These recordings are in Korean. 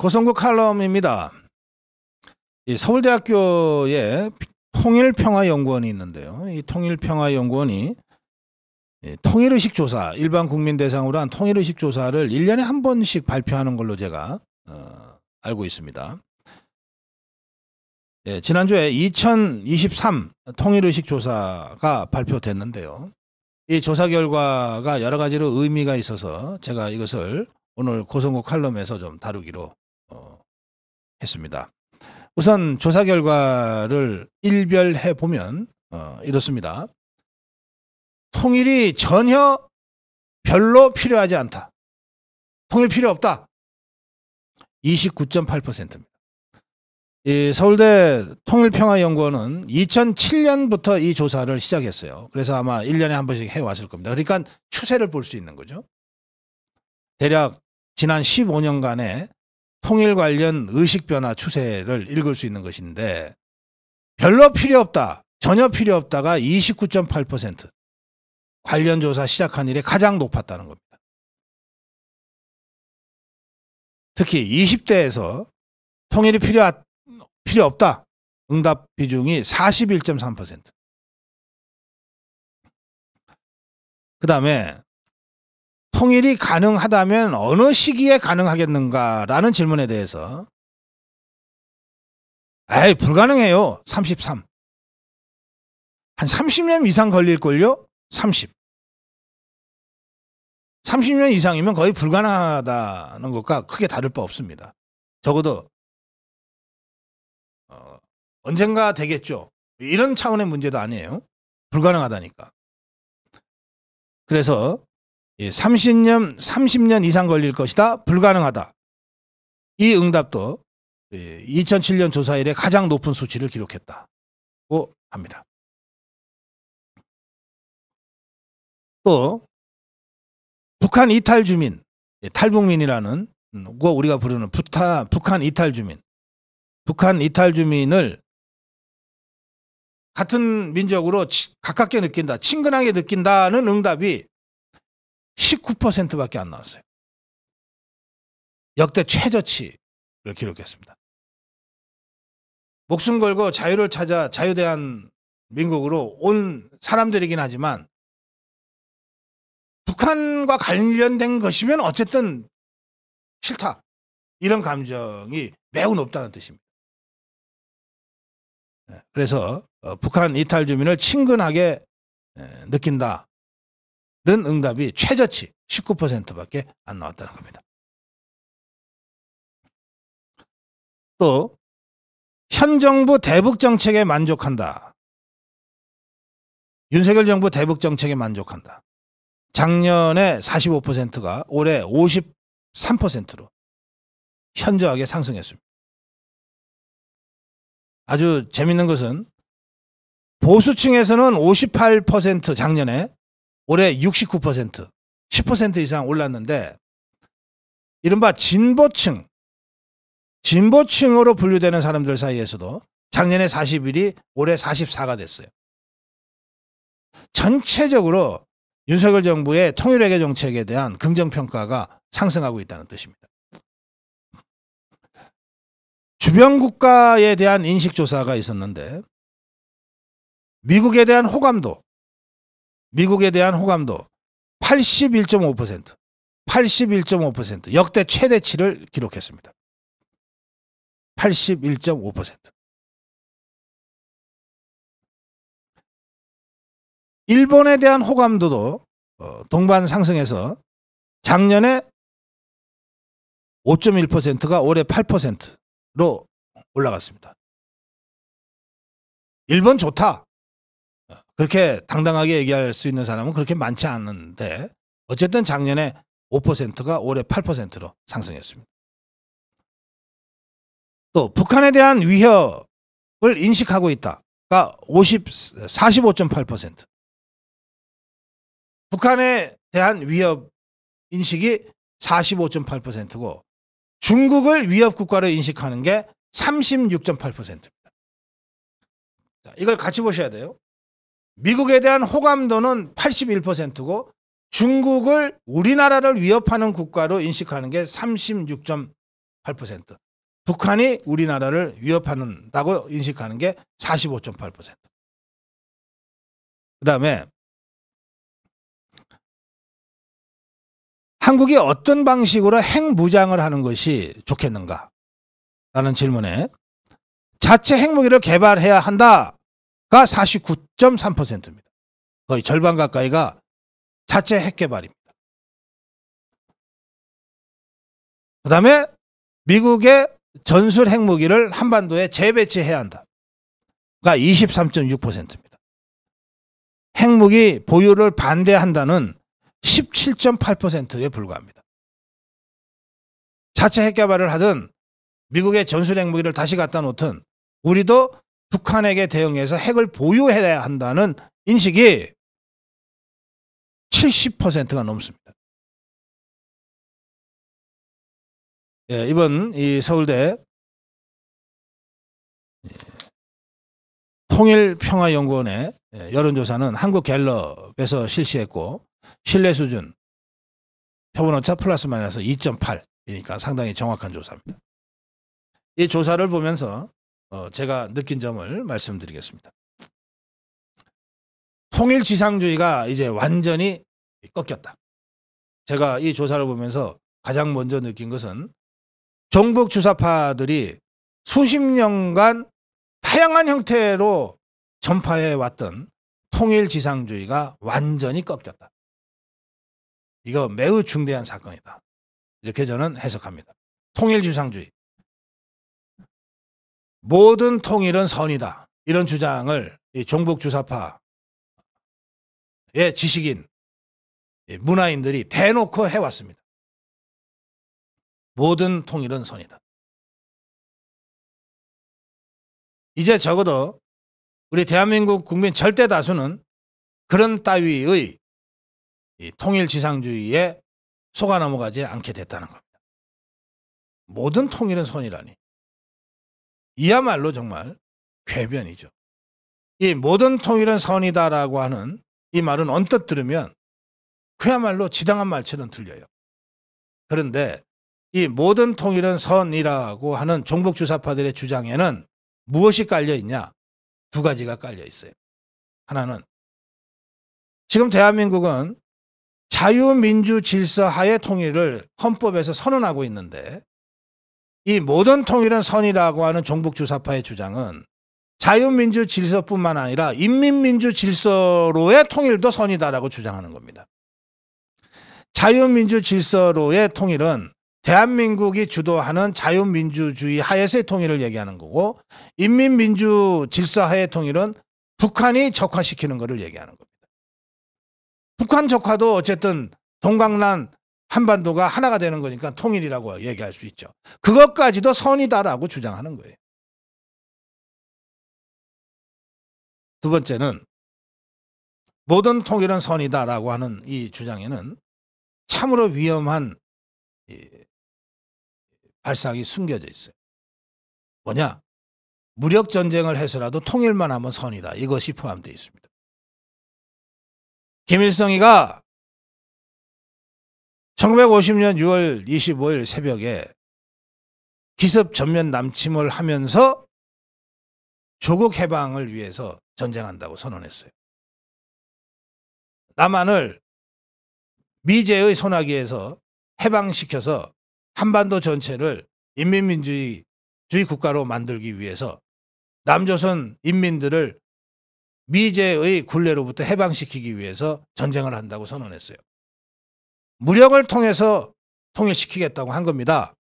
고성국 칼럼입니다. 이 서울대학교에 통일평화연구원이 있는데요. 이 통일평화연구원이 이 통일의식 조사, 일반 국민 대상으로 한 통일의식 조사를 1년에 한 번씩 발표하는 걸로 제가 어, 알고 있습니다. 예, 지난주에 2023 통일의식 조사가 발표됐는데요. 이 조사 결과가 여러 가지로 의미가 있어서 제가 이것을 오늘 고성국 칼럼에서 좀 다루기로 어, 했습니다. 우선 조사 결과를 일별해 보면 어, 이렇습니다. 통일이 전혀 별로 필요하지 않다. 통일 필요 없다. 29.8%입니다. 이 서울대 통일평화연구원은 2007년부터 이 조사를 시작했어요. 그래서 아마 1년에 한 번씩 해왔을 겁니다. 그러니까 추세를 볼 수 있는 거죠. 대략 지난 15년간의 통일 관련 의식 변화 추세를 읽을 수 있는 것인데 별로 필요 없다. 전혀 필요 없다가 29.8% 관련 조사 시작한 일에 가장 높았다는 겁니다. 특히 20대에서 통일이 필요, 필요 없다. 응답 비중이 41.3%. 그 다음에 통일이 가능하다면 어느 시기에 가능하겠는가라는 질문에 대해서 에이 불가능해요. 33. 한 30년 이상 걸릴걸요? 30. 30년 이상이면 거의 불가능하다는 것과 크게 다를 바 없습니다. 적어도 어, 언젠가 되겠죠. 이런 차원의 문제도 아니에요. 불가능하다니까. 그래서 30년, 30년 이상 걸릴 것이다. 불가능하다. 이 응답도 2007년 조사 일에 가장 높은 수치를 기록했다고 합니다. 또 북한 이탈 주민, 탈북민이라는 거 우리가 부르는 부타, 북한 이탈 주민, 북한 이탈 주민을 같은 민족으로 가깝게 느낀다, 친근하게 느낀다는 응답이 19%밖에 안 나왔어요. 역대 최저치를 기록했습니다. 목숨 걸고 자유를 찾아 자유대한 민국으로 온 사람들이긴 하지만 북한과 관련된 것이면 어쨌든 싫다. 이런 감정이 매우 높다는 뜻입니다. 네, 그래서 어, 북한 이탈 주민을 친근하게 느낀다. 는 응답이 최저치 19%밖에 안 나왔다는 겁니다. 또 현 정부 대북 정책에 만족한다. 윤석열 정부 대북 정책에 만족한다. 작년에 45%가 올해 53%로 현저하게 상승했습니다. 아주 재밌는 것은 보수층에서는 58% 작년에 올해 69% 10% 이상 올랐는데 이른바 진보층 진보층으로 분류되는 사람들 사이에서도 작년에 41이 올해 44가 됐어요. 전체적으로 윤석열 정부의 통일외교 정책에 대한 긍정평가가 상승하고 있다는 뜻입니다. 주변 국가에 대한 인식조사가 있었는데 미국에 대한 호감도 미국에 대한 호감도 81.5%, 81.5% 역대 최대치를 기록했습니다. 81.5%. 일본에 대한 호감도도 어, 동반 상승해서 작년에 5.1%가 올해 8%로 올라갔습니다. 일본 좋다. 그렇게 당당하게 얘기할 수 있는 사람은 그렇게 많지 않은데 어쨌든 작년에 5%가 올해 8%로 상승했습니다. 또 북한에 대한 위협을 인식하고 있다가 50 45.8%. 북한에 대한 위협 인식이 45.8%고 중국을 위협 국가로 인식하는 게 36.8%입니다. 자, 이걸 같이 보셔야 돼요. 미국에 대한 호감도는 81%고 중국을 우리나라를 위협하는 국가로 인식하는 게 36.8%입니다. 8%. 북한이 우리나라를 위협한다고 인식하는 게 45.8%. 그 다음에 한국이 어떤 방식으로 핵무장을 하는 것이 좋겠는가? 라는 질문에 자체 핵무기를 개발해야 한다가 49.3%입니다. 거의 절반 가까이가 자체 핵 개발입니다. 그 다음에 미국의 전술 핵무기를 한반도에 재배치해야 한다. 가 23.6%입니다. 핵무기 보유를 반대한다는 17.8%에 불과합니다. 자체 핵 개발을 하든 미국의 전술 핵무기를 다시 갖다 놓든 우리도 북한에게 대응해서 핵을 보유해야 한다는 인식이 70%가 넘습니다. 예, 이번 이 서울대 통일평화연구원의 예, 여론조사는 한국갤럽에서 실시했고 신뢰 수준 표본오차 플러스 마이너스 2.8이니까 상당히 정확한 조사입니다. 이 조사를 보면서 어, 제가 느낀 점을 말씀드리겠습니다. 통일 지상주의가 이제 완전히 꺾였다. 제가 이 조사를 보면서 가장 먼저 느낀 것은 종북 주사파들이 수십 년간 다양한 형태로 전파해 왔던 통일 지상주의가 완전히 꺾였다. 이거 매우 중대한 사건이다. 이렇게 저는 해석합니다. 통일 지상주의. 모든 통일은 선이다. 이런 주장을 종북 주사파의 지식인, 문화인들이 대놓고 해왔습니다. 모든 통일은 선이다. 이제 적어도 우리 대한민국 국민 절대 다수는 그런 따위의 통일 지상주의에 속아 넘어가지 않게 됐다는 겁니다. 모든 통일은 선이라니. 이야말로 정말 궤변이죠. 이 모든 통일은 선이다라고 하는 이 말은 언뜻 들으면 그야말로 지당한 말처럼 들려요. 그런데 이 모든 통일은 선이라고 하는 종북주사파들의 주장에는 무엇이 깔려 있냐? 두 가지가 깔려 있어요. 하나는 지금 대한민국은 자유민주 질서 하의 통일을 헌법에서 선언하고 있는데 이 모든 통일은 선이라고 하는 종북주사파의 주장은 자유민주 질서뿐만 아니라 인민민주 질서로의 통일도 선이다라고 주장하는 겁니다. 자유민주 질서로의 통일은 대한민국이 주도하는 자유민주주의 하에서의 통일을 얘기하는 거고 인민민주 질서 하의 통일은 북한이 적화시키는 것을 얘기하는 겁니다. 북한 적화도 어쨌든 동강란 한반도가 하나가 되는 거니까 통일이라고 얘기할 수 있죠. 그것까지도 선이다라고 주장하는 거예요. 두 번째는 모든 통일은 선이다라고 하는 이 주장에는 참으로 위험한 발상이 숨겨져 있어요. 뭐냐? 무력 전쟁을 해서라도 통일만 하면 선이다. 이것이 포함되어 있습니다. 김일성이가 1950년 6월 25일 새벽에 기습 전면 남침을 하면서 조국 해방을 위해서 전쟁한다고 선언했어요. 남한을 미제의 소나기에서 해방시켜서 한반도 전체를 인민민주주의 국가로 만들기 위해서 남조선 인민들을 미제의 굴레로부터 해방시키기 위해서 전쟁을 한다고 선언했어요. 무력을 통해서 통일시키겠다고 한 겁니다.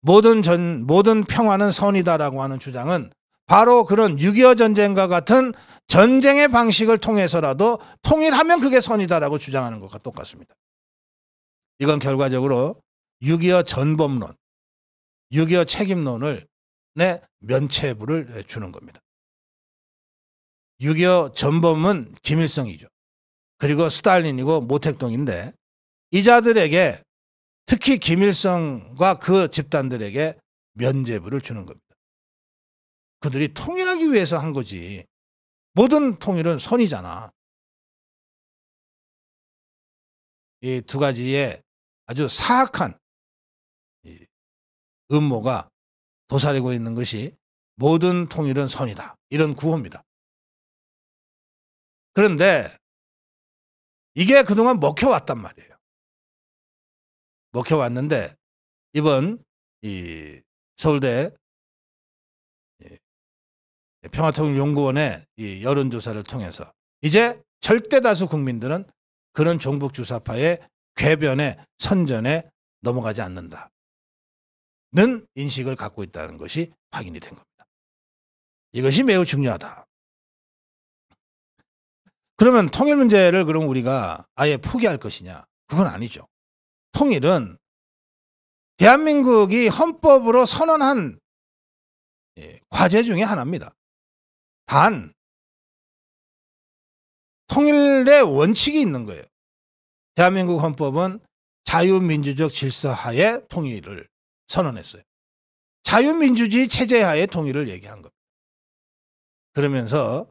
모든 전, 모든 평화는 선이다라고 하는 주장은 바로 그런 6.25 전쟁과 같은 전쟁의 방식을 통해서라도 통일하면 그게 선이다라고 주장하는 것과 똑같습니다. 이건 결과적으로 6.25 전범론, 6.25 책임론을 내 면체부를 주는 겁니다. 6.25 전범은 김일성이죠. 그리고 스탈린이고 모택동인데 이 자들에게 특히 김일성과 그 집단들에게 면죄부를 주는 겁니다. 그들이 통일하기 위해서 한 거지. 모든 통일은 선이잖아. 이 두 가지의 아주 사악한 음모가 도사리고 있는 것이 모든 통일은 선이다. 이런 구호입니다. 그런데 이게 그동안 먹혀왔단 말이에요. 먹혀왔는데 이번 이 서울대 평화통일연구원의 이 여론조사를 통해서 이제 절대 다수 국민들은 그런 종북 주사파의 궤변에 선전에 넘어가지 않는다 는 인식을 갖고 있다는 것이 확인이 된 겁니다. 이것이 매우 중요하다. 그러면 통일 문제를 그럼 우리가 아예 포기할 것이냐? 그건 아니죠. 통일은 대한민국이 헌법으로 선언한 예, 과제 중의 하나입니다. 단 통일의 원칙이 있는 거예요. 대한민국 헌법은 자유민주적 질서하에 통일을 선언했어요. 자유민주주의 체제하에 통일을 얘기한 겁니다. 그러면서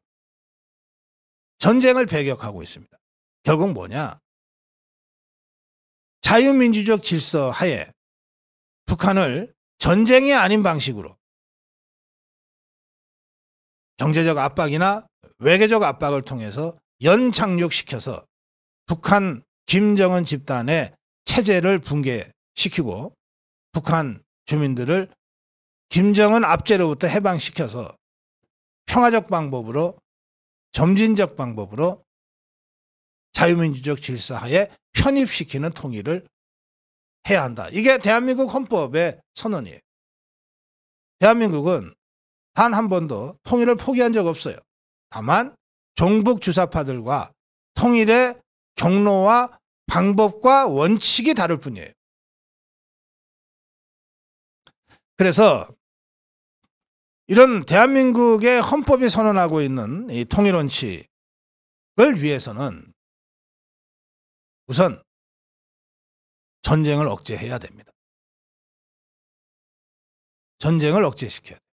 전쟁을 배격하고 있습니다. 결국 뭐냐? 자유민주적 질서 하에 북한을 전쟁이 아닌 방식으로 경제적 압박이나 외교적 압박을 통해서 연착륙시켜서 북한 김정은 집단의 체제를 붕괴시키고 북한 주민들을 김정은 압제로부터 해방시켜서 평화적 방법으로 점진적 방법으로 자유민주적 질서하에 편입시키는 통일을 해야 한다. 이게 대한민국 헌법의 선언이에요. 대한민국은 단 한 번도 통일을 포기한 적 없어요. 다만 종북 주사파들과 통일의 경로와 방법과 원칙이 다를 뿐이에요. 그래서 이런 대한민국의 헌법이 선언하고 있는 이 통일 원칙을 위해서는 우선 전쟁을 억제해야 됩니다. 전쟁을 억제시켜야 돼요.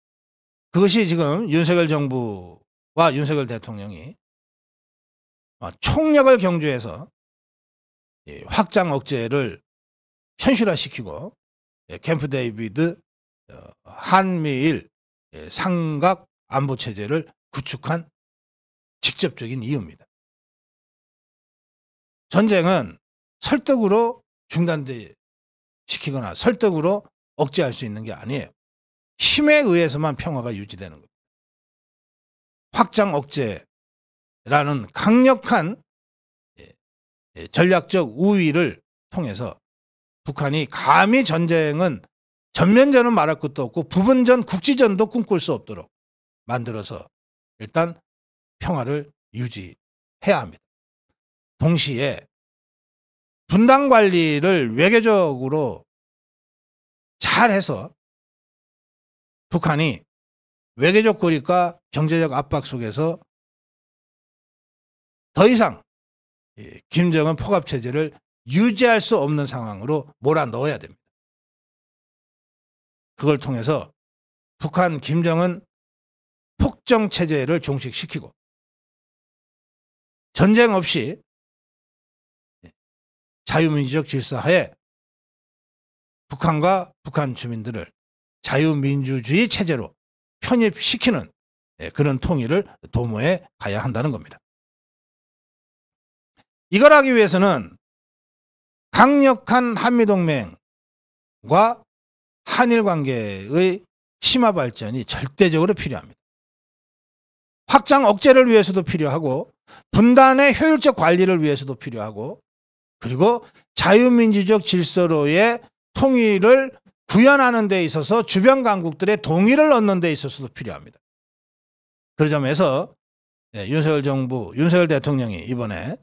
그것이 지금 윤석열 정부와 윤석열 대통령이 총력을 경주해서 확장 억제를 현실화시키고 캠프 데이비드 어, 한미일 예, 삼각 안보 체제를 구축한 직접적인 이유입니다. 전쟁은 설득으로 중단되 시키거나 설득으로 억제할 수 있는 게 아니에요. 힘에 의해서만 평화가 유지되는 겁니다. 확장 억제라는 강력한 예, 예, 전략적 우위를 통해서 북한이 감히 전쟁은 전면전은 말할 것도 없고 부분전 국지전도 꿈꿀 수 없도록 만들어서 일단 평화를 유지해야 합니다. 동시에 분당 관리를 외교적으로 잘해서 북한이 외교적 고립과 경제적 압박 속에서 더 이상 김정은 포갑 체제를 유지할 수 없는 상황으로 몰아 넣어야 됩니다. 그걸 통해서 북한 김정은 폭정 체제를 종식시키고 전쟁 없이 자유민주적 질서하에 북한과 북한 주민들을 자유민주주의 체제로 편입시키는 예, 그런 통일을 도모해 가야 한다는 겁니다. 이걸 하기 위해서는 강력한 한미동맹과 한일 관계의 심화 발전이 절대적으로 필요합니다. 확장 억제를 위해서도 필요하고 분단의 효율적 관리를 위해서도 필요하고 그리고 자유민주적 질서로의 통일을 구현하는 데 있어서 주변 강국들의 동의를 얻는 데 있어서도 필요합니다. 그 점에서 예, 윤석열 정부, 윤석열 대통령이 이번에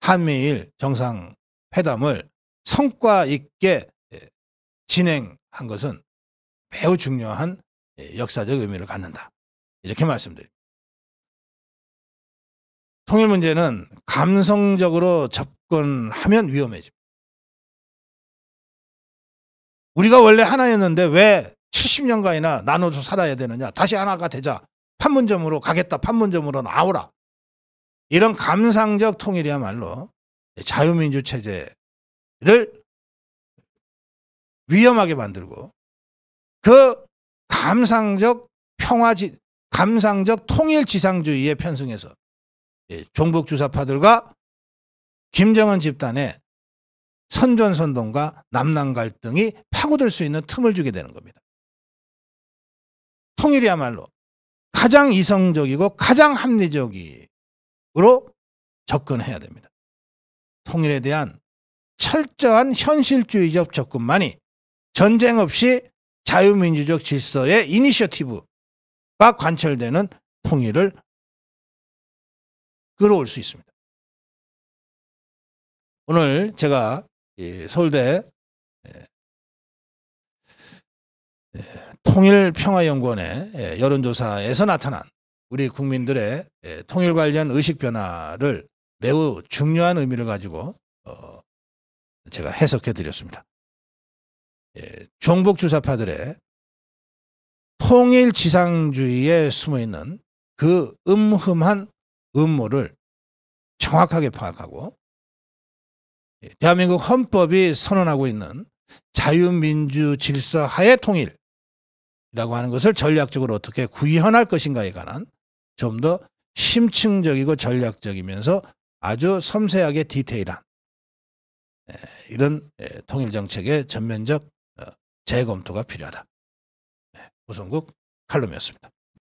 한미일 정상회담을 성과 있게 예, 진행 한 것은 매우 중요한 예, 역사적 의미를 갖는다. 이렇게 말씀드립니다. 통일 문제는 감성적으로 접 근하면 위험해집니다. 우리가 원래 하나였는데 왜 70년간이나 나눠서 살아야 되느냐. 다시 하나가 되자. 판문점으로 가겠다. 판문점으로 나오라. 이런 감상적 통일이야말로 자유민주 체제를 위험하게 만들고 그 감상적 평화지 감상적 통일 지상주의에 편승해서 예, 종북 주사파들과 김정은 집단의 선전선동과 남남 갈등이 파고들 수 있는 틈을 주게 되는 겁니다. 통일이야말로 가장 이성적이고 가장 합리적으로 접근해야 됩니다. 통일에 대한 철저한 현실주의적 접근만이 전쟁 없이 자유민주적 질서의 이니셔티브가 관철되는 통일을 끌어올 수 있습니다. 오늘 제가 서울대 통일평화연구원의 여론조사에서 나타난 우리 국민들의 통일 관련 의식 변화를 매우 중요한 의미를 가지고 어, 제가 해석해 드렸습니다. 종북 주사파들의 통일 지상주의에 숨어 있는 그 음흠한 음모를 정확하게 파악하고 대한민국 헌법이 선언하고 있는 자유민주 질서 하의 통일이라고 하는 것을 전략적으로 어떻게 구현할 것인가에 관한 좀 더 심층적이고 전략적이면서 아주 섬세하게 디테일한 이런 통일 정책의 전면적 어, 재검토가 필요하다. 고성국 칼럼이었습니다.